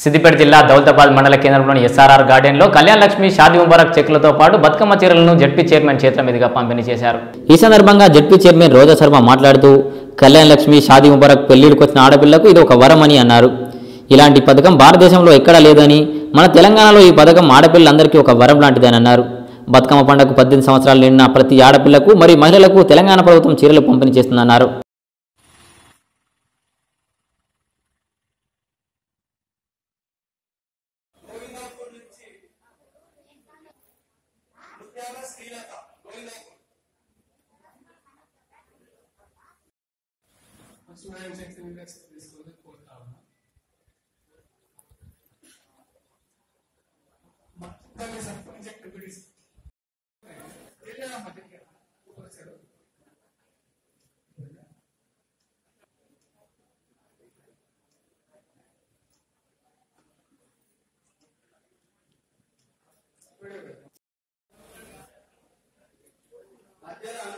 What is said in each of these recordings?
సిద్దిపేట జిల్లా దౌలతాబాద్ మండల కేంద్రంలోని ఎస్ఆర్ఆర్ గార్డెన్లో కళ్యాణ్ లక్ష్మి షాది ముబారక్ చెక్కులతో పాటు బతుకమ్మ చీరలను జడ్పీ చైర్మన్ చేతుల మీదుగా పంపిణీ చేశారు. ఈ సందర్భంగా జడ్పీ చైర్మన్ రోజా శర్మ మాట్లాడుతూ కళ్యాణ్ లక్ష్మి షాదీ ముబారక్ పెళ్ళిడికి వచ్చిన ఆడపిల్లకు ఇది ఒక వరం అని అన్నారు. ఇలాంటి పథకం భారతదేశంలో ఎక్కడా లేదని మన తెలంగాణలో ఈ పథకం ఆడపిల్లలందరికీ ఒక వరం లాంటిదని అన్నారు. బతుకమ్మ పండుగకు పద్దెనిమిది సంవత్సరాలు నిండిన ప్రతి ఆడపిల్లకు మరియు మహిళలకు తెలంగాణ ప్రభుత్వం చీరలు పంపిణీ చేస్తుందన్నారు. त्याला स्त्रीला ताप डोळे नाही Sometimes I think that's this was a quote now. That is a project ability.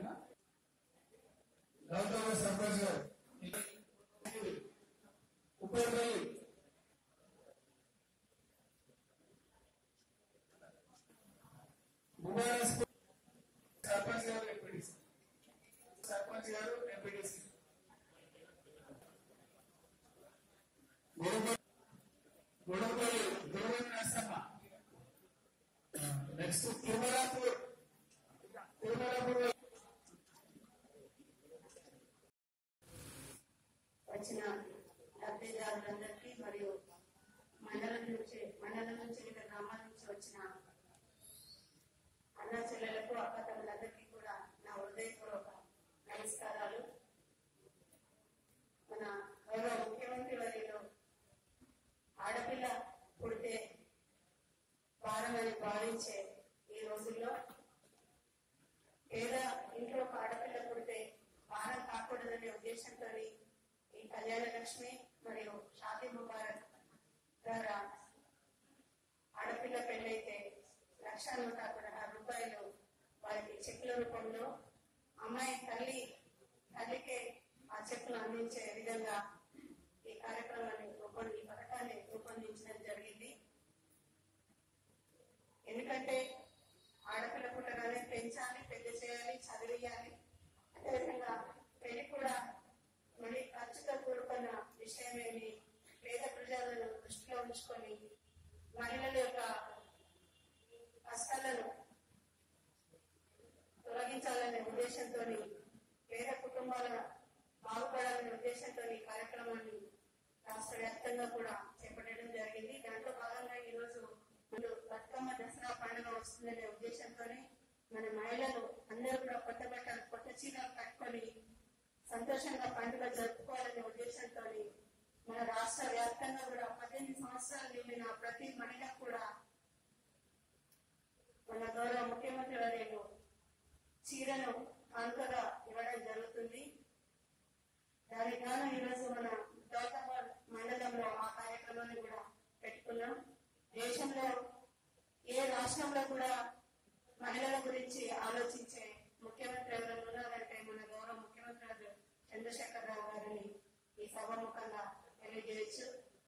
మీరన్నా గౌతమ సర్పంచ్ గారు ఉపయోగపల్లి సర్పంచ్ గారు ఎంపీడీసీ సర్పంచ్ గారు మరియు మండలం నుంచి మండలం నుంచి వివిధ గ్రామాల నుంచి వచ్చిన అన్న చెల్లెలకు అక్క తమ్ములందరికీ కూడా నా హృదయపూర్వక నమస్కారాలు మన గౌరవ ముఖ్యమంత్రి వర్యులు ఆడపిల్ల పుడితే భారమని భావించే ఈ రోజుల్లో పేద ఇంట్లో ఒక ఆడపిల్ల పుడితే భారం కాకూడదనే ఉద్దేశంతో ఈ కళ్యాణ లక్ష్మి మరియు షాదీ ముబారక్ ద్వారా ఆడపిల్ల పెళ్ళైతే లక్ష నూట పదహారు రూపాయలు వారికి చెక్కుల రూపంలో అమ్మాయి తల్లి తల్లికే ఆ చెక్కులు అందించే విధంగా ఈ కార్యక్రమాన్ని రూపొంది ఈ పథకాన్ని రూపొందించడం జరిగింది. ఎందుకంటే మహిళల యొక్క కష్టాలను తొలగించాలనే ఉద్దేశంతో పేద కుటుంబాల బాగుపడాలనే ఉద్దేశంతో ఈ కార్యక్రమాన్ని రాష్ట్ర వ్యాప్తంగా కూడా చేపట్టడం జరిగింది. దాంట్లో భాగంగా ఈ రోజు ముందు బతుకమ్మ దసరా పండుగ వస్తుందనే ఉద్దేశంతోనే మన మహిళలు అందరూ కూడా కొత్త బట్టలు కొత్త చీరలు కట్టుకొని సంతోషంగా పండుగ జరుపుకోవాలనే ఉద్దేశంతో మన రాష్ట్ర వ్యాప్తంగా కూడా పద్దెనిమిది సంవత్సరాలు నిండిన ప్రతి మహిళ కూడా మన గౌరవ ముఖ్యమంత్రి వర్యులు చీరను కానుకగా ఇవ్వడం జరుగుతుంది. దాని కారణం ఈరోజు మన దౌతాబాద్ మండలంలో ఆ కార్యక్రమాన్ని కూడా పెట్టుకున్నాం. దేశంలో ఏ రాష్ట్రంలో కూడా మహిళల గురించి ఆలోచించే ముఖ్యమంత్రి ఎవరైనా ఉన్నారంటే మన గౌరవ ముఖ్యమంత్రి చంద్రశేఖర్ రావు గారిని ఈ సభాముఖంగా അനുഗ്രഹിച്ച്